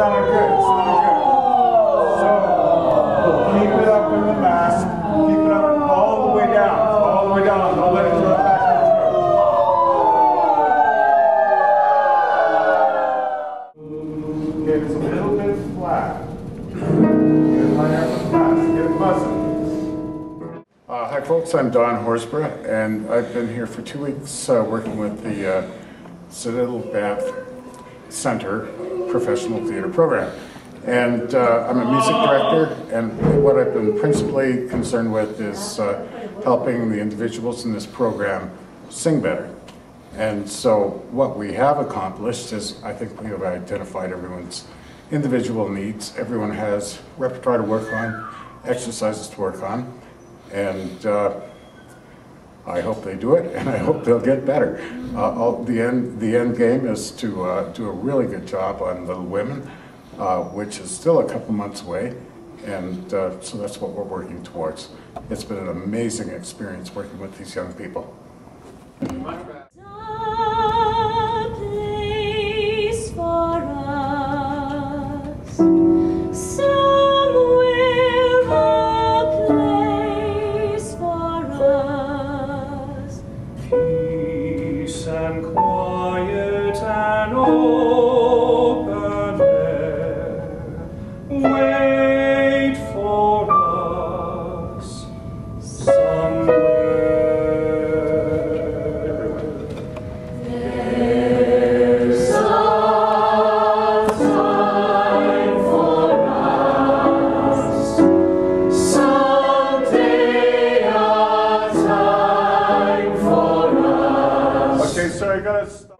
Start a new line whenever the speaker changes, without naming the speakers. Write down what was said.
sounded good. Sounded good. So keep it up in the mask. Keep it up all the way down. All the way down. Don't let it drop back into it. It's a little bit flat. Get up the mask. Get buzzing. Uh, hi folks, I'm Don Horsburgh and I've been here for two weeks uh, working with the uh, Citadel Banff Center Professional Theater Program. And uh, I'm a music director, and what I've been principally concerned with is uh, helping the individuals in this program sing better. And so what we have accomplished is I think we have identified everyone's individual needs. Everyone has repertoire to work on, exercises to work on, and uh, I hope they do it, and I hope they'll get better. Uh, all, the end, the end game is to uh, do a really good job on Little Women, uh, which is still a couple months away, and uh, so that's what we're working towards. It's been an amazing experience working with these young people.
And quiet and open
Okay, so I gotta stop.